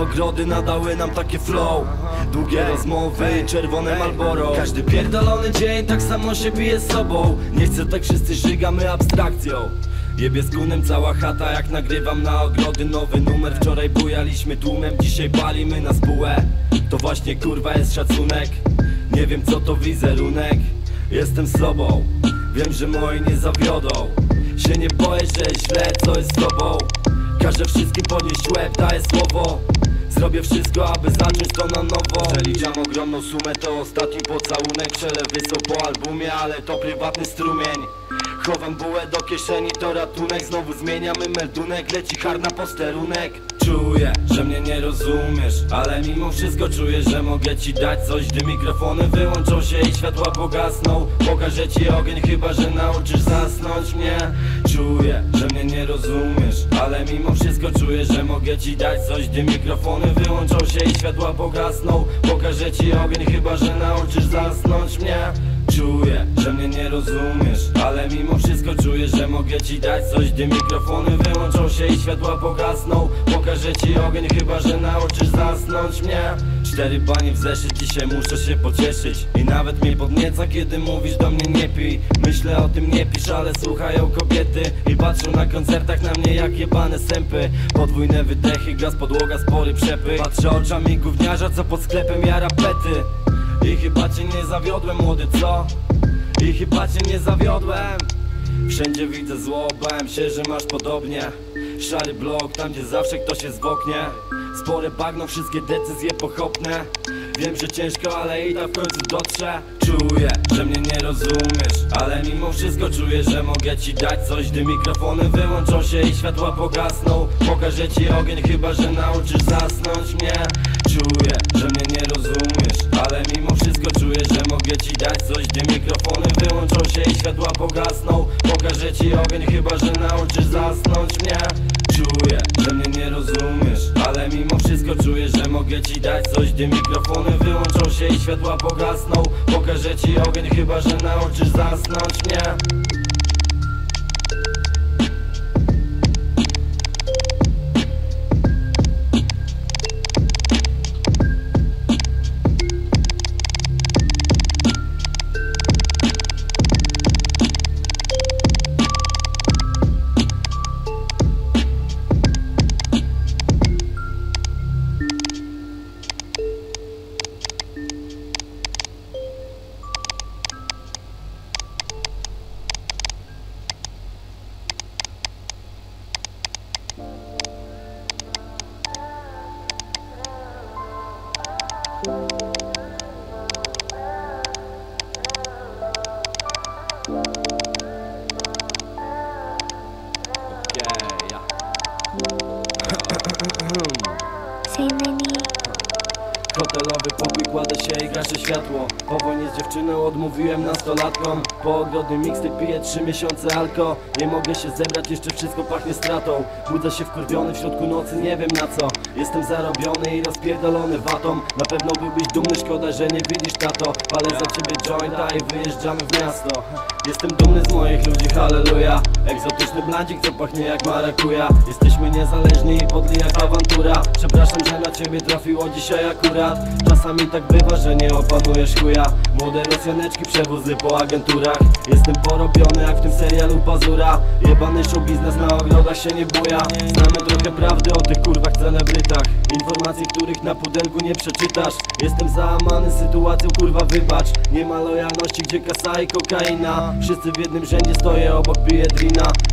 Ogrody nadały nam takie flow. Długie rozmowy i czerwone Malboro Każdy pierdolony dzień tak samo się bije z sobą. Nie chcę tak wszyscy żygamy abstrakcją. Jebie z kunem cała chata jak nagrywam na ogrody Nowy numer. Wczoraj bujaliśmy tłumem Dzisiaj palimy na spółę. To właśnie kurwa jest szacunek. Nie wiem co to wizerunek. Jestem sobą Wiem, że moi nie zawiodą. Się nie boję, że źle co jest z tobą. Każę wszystkim podnieść łeb, daję słowo Zrobię wszystko, aby zacząć to na nowo. Przeliczam ogromną sumę, to ostatni pocałunek. Przelew wysł po albumie, ale to prywatny strumień. Chowam bułę do kieszeni, to ratunek. Znowu zmieniamy meldunek, leci hard na posterunek. Czuję, że mnie nie rozumiesz Ale mimo wszystko czuję, że mogę ci dać coś. Gdy mikrofony wyłączą się i światła pogasną Pokażę ci ogień, chyba że nauczysz zasnąć mnie Czuję, że mnie nie rozumiesz Ale mimo wszystko czuję, że mogę ci dać coś. Gdy mikrofony wyłączą się i światła pogasną Pokażę ci ogień, chyba że nauczysz zasnąć mnie. Czuję, że mnie nie rozumiesz Ale mimo wszystko czuję, że mogę ci dać coś. Gdy mikrofony wyłączą się i światła pogasną Pokażę ci ogień, chyba że nauczysz zasnąć mnie Cztery panie w zeszyt, dzisiaj muszę się pocieszyć. I nawet mnie podnieca, kiedy mówisz do mnie nie pij. Myślę o tym nie pisz, ale słuchają kobiety. I patrzą na koncertach na mnie jak jebane sępy. Podwójne wydechy, gaz podłoga, spory przepy. Patrzę oczami gówniarza, co pod sklepem jara pety. I chyba cię nie zawiodłem, młody, co? I chyba cię nie zawiodłem. Wszędzie widzę zło, bałem się, że masz podobnie. Szary blok, tam gdzie zawsze ktoś jest w oknie Spore bagno, wszystkie decyzje pochopne. Wiem, że ciężko, ale i tak w końcu dotrze. Czuję, że mnie nie rozumiesz Ale mimo wszystko czuję, że mogę ci dać coś. Gdy mikrofony wyłączą się i światła pogasną Pokażę ci ogień, chyba że nauczysz zasnąć mnie. Czuję, że mnie nie rozumiesz Ale mimo wszystko czuję, że mogę ci dać coś. Gdy mikrofony wyłączą się i światła pogasną Pokażę ci ogień, chyba że nauczysz zasnąć mnie Czuję, że mnie nie rozumiesz Ale mimo wszystko czuję, że mogę ci dać coś Gdy mikrofony wyłączą się i światła pogasną. Pokażę ci ogień, chyba że nauczysz zasnąć mnie Say my name. Hotelowy pokój, kładę się i gaszę światło. Po wojnie z dziewczyną odmówiłem nastolatkom. Po ogrody mixtape piję trzy miesiące alko. Nie mogę się zebrać, jeszcze wszystko pachnie stratą. Budzę się wkurwiony w środku nocy, nie wiem na co. Jestem zarobiony i rozpierdolony watą. Na pewno byłbyś dumny, szkoda, że nie widzisz tato. Palę za ciebie jointa i wyjeżdżamy w miasto. Jestem dumny z moich ludzi, halleluja. Egzotyczny blandzik, co pachnie jak marakuja. Jesteśmy niezależni i podli jak awantura. Przepraszam, że na ciebie trafiło dzisiaj akurat Czasami tak bywa, że nie opanujesz chuja. Młode Rosjaneczki, przewozy po agenturach. Jestem porobiony jak w tym serialu Pazura. Jebany show biznes na ogrodach się nie buja. Znamy trochę prawdy o tych kurwach celebrytach. Informacji, których na pudelku nie przeczytasz. Jestem załamany sytuacją, kurwa wybacz. Nie ma lojalności, gdzie kasa i kokaina. Wszyscy w jednym rzędzie stoję obok piję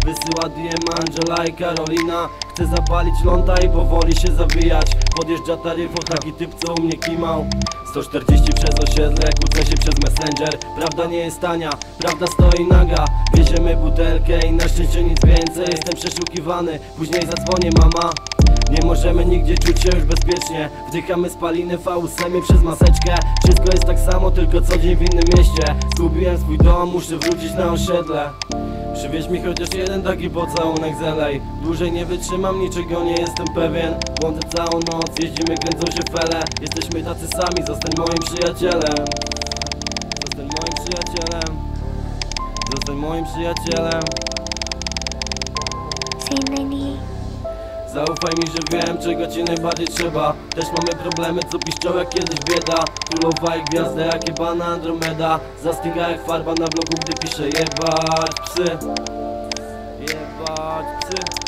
Wysyła DM Angela i Karolina Chcę zapalić ląta i powoli się zawijać. Podjeżdża taryfą taki typ co u mnie kimał. 140 przez osiedle, kłócę się przez messenger. Prawda nie jest tania, prawda stoi naga. Wieziemy butelkę i na szczęście nic więcej. Jestem przeszukiwany, później zadzwonię mama. Nie możemy nigdzie czuć się już bezpiecznie. Wdychamy spaliny fałusemy przez maseczkę. Wszystko jest tak samo, tylko co dzień w innym mieście. Zgubiłem swój dom, muszę wrócić na osiedle Przywieź mi chociaż jeden taki pocałunek zelej Dłużej nie wytrzymam, niczego nie jestem pewien. Błądzę całą noc, jeździmy, kręcą się fele. Jesteśmy tacy sami, zostań moim przyjacielem. Zostań moim przyjacielem. Zostań moim przyjacielem. Say my name. Zaufaj mi, że wiem, czego ci najbardziej trzeba. Też mamy problemy, co piszczą jak kiedyś bieda. Królowa i gwiazda, jak jebana Andromeda. Zastyga jak farba na bloku, gdy piszę jebać psy. Jebać psy